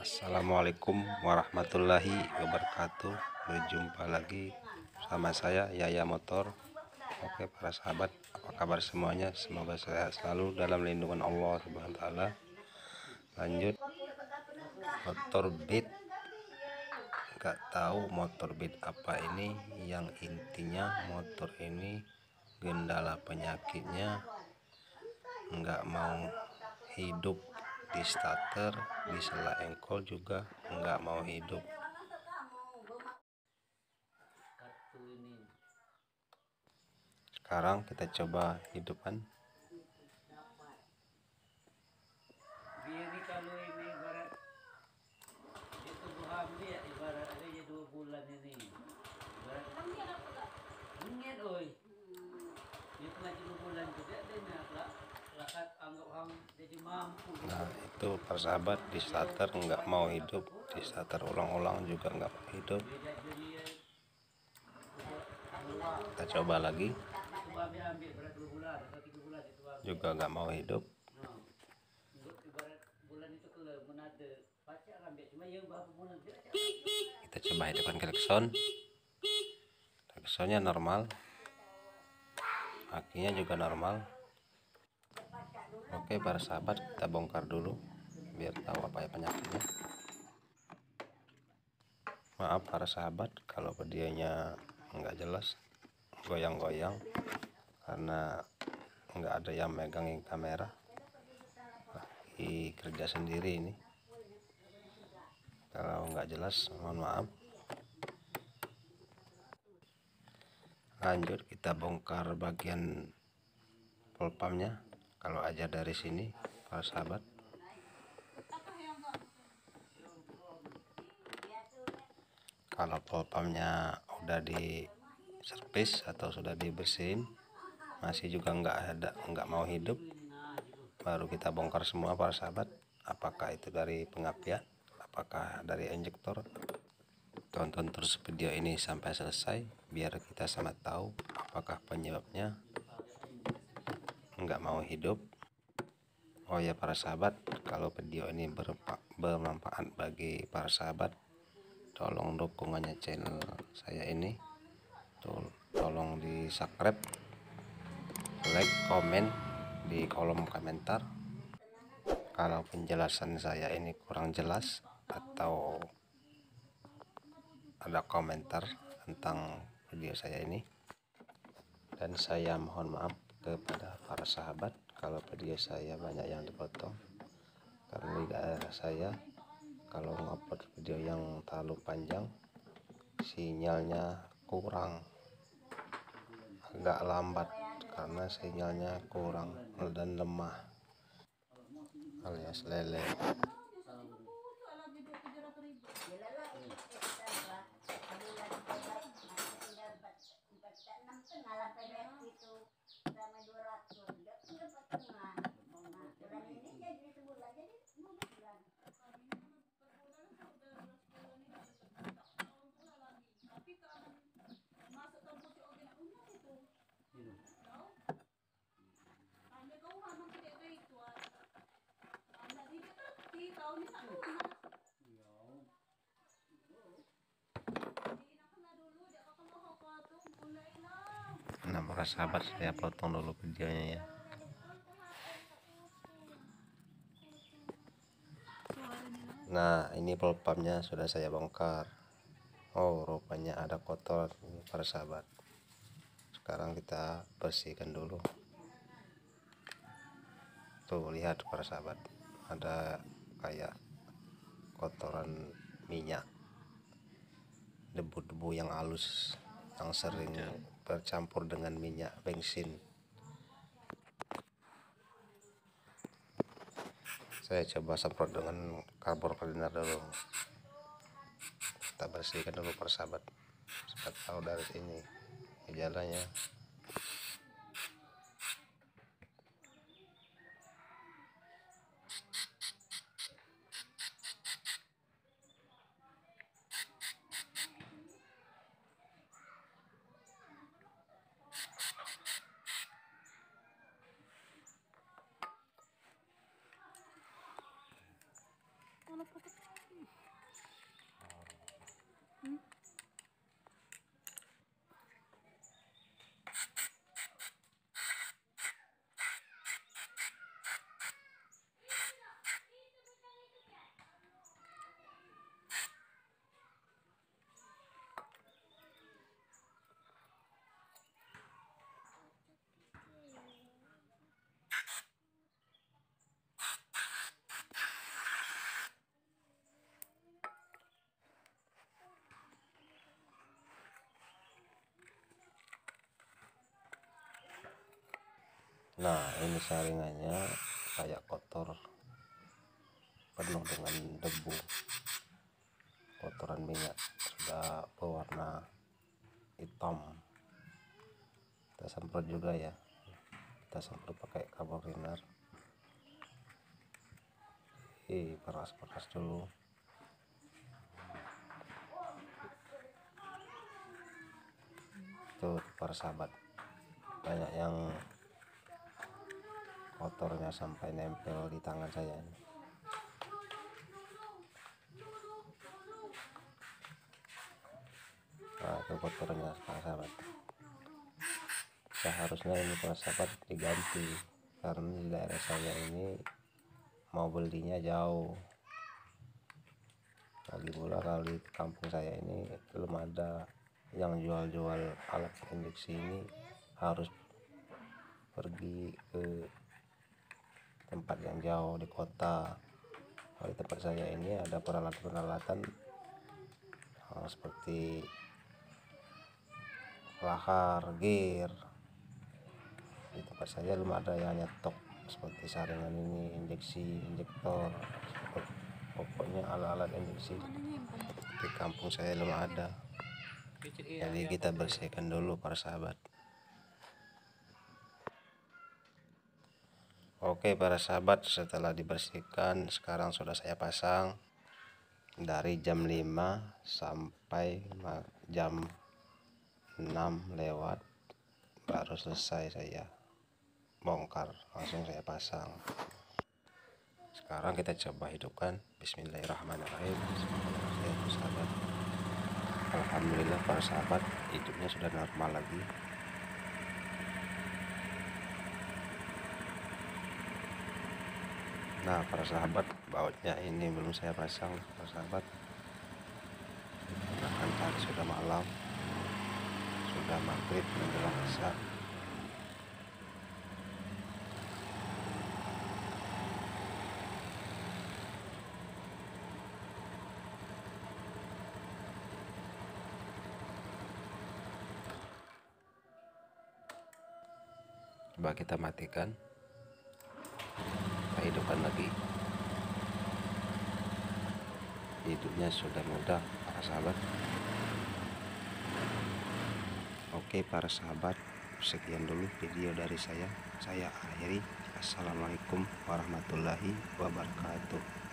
Assalamualaikum warahmatullahi wabarakatuh. Berjumpa lagi sama saya Yaya Motor. Oke para sahabat apa kabar semuanya? Semoga sehat selalu dalam lindungan Allah Subhanahu wa taala. Lanjut. Motor beat. Gak tahu motor beat apa ini. Yang intinya motor ini Gendala penyakitnya. Nggak mau hidup di starter di sela engkol juga nggak mau hidup. Sekarang kita coba hidupan mungkin oi itu lagi dua bulan juga dia lakat anggap ham jadi mampu nah itu persahabat di starter nggak mau hidup. Di starter ulang-ulang juga nggak mau hidup. Kita coba lagi. Juga nggak mau hidup. Kita coba hidupkan klakson. Klaksonnya normal. Akinya juga normal oke para sahabat kita bongkar dulu biar tahu apa ya penyakitnya. Maaf para sahabat kalau videonya nggak jelas goyang-goyang karena nggak ada yang megangin kamera. Lagi kerja sendiri ini. Kalau nggak jelas mohon maaf. Lanjut kita bongkar bagian pulpamnya kalau aja dari sini para sahabat. Kalau pulpamnya udah di servis atau sudah dibersihin masih juga nggak ada nggak mau hidup baru kita bongkar semua para sahabat. Apakah itu dari pengapian apakah dari injektor? Tonton terus video ini sampai selesai biar kita sama tahu apakah penyebabnya nggak mau hidup. Oh ya para sahabat kalau video ini bermanfaat bagi para sahabat tolong dukungannya channel saya ini. Tolong di subscribe like komen di kolom komentar. Kalau penjelasan saya ini kurang jelas atau ada komentar tentang video saya ini dan saya mohon maaf kepada para sahabat kalau video saya banyak yang dipotong. Karena di daerah saya kalau ngupload video yang terlalu panjang sinyalnya kurang. Agak lambat karena sinyalnya kurang dan lemah. Alias lele nah para sahabat saya potong dulu videonya ya nah ini pelpamnya sudah saya bongkar. Oh rupanya ada kotor para sahabat. Sekarang kita bersihkan dulu. Tuh lihat para sahabat. Ada kayak kotoran minyak. Debu-debu yang halus yang sering bercampur dengan minyak bensin saya coba semprot dengan karbon cleaner dulu. Kita bersihkan dulu persahabat. Supaya tahu dari sini gejalanya কোনো প্রকার nah ini saringannya kayak kotor. Penuh dengan debu. Kotoran minyak sudah berwarna hitam. Kita semprot juga ya. Kita semprot pakai carboner eh peras-peras dulu. Tuh para sahabat. Banyak yang kotornya sampai nempel di tangan saya ini. Nah itu kotornya para sahabat. Seharusnya ini sahabat diganti karena di daerah saya ini mau belinya jauh. Lagi pula kalau di kampung saya ini belum ada yang jual-jual alat injeksi ini harus pergi ke tempat yang jauh di kota. Kalau di tempat saya ini ada peralatan-peralatan oh, seperti lahar, gear. Di tempat saya belum ada yang nyetok seperti saringan ini, injeksi, injektor. Pokoknya alat-alat injeksi di kampung saya belum ada. Jadi kita bersihkan dulu para sahabat Oke para sahabat setelah dibersihkan sekarang sudah saya pasang dari jam 5 sampai jam 6 lewat baru selesai saya bongkar langsung saya pasang. Sekarang kita coba hidupkan. Bismillahirrahmanirrahim sahabat. Alhamdulillah para sahabat hidupnya sudah normal lagi nah para sahabat bautnya ini belum saya pasang para sahabat. Bahkan tadi sudah malam. Sudah maghrib menjelang isya. Coba kita matikan hidupkan lagi. Hidupnya sudah mudah para sahabat. Oke para sahabat sekian dulu video dari saya. Saya akhiri. Assalamualaikum warahmatullahi wabarakatuh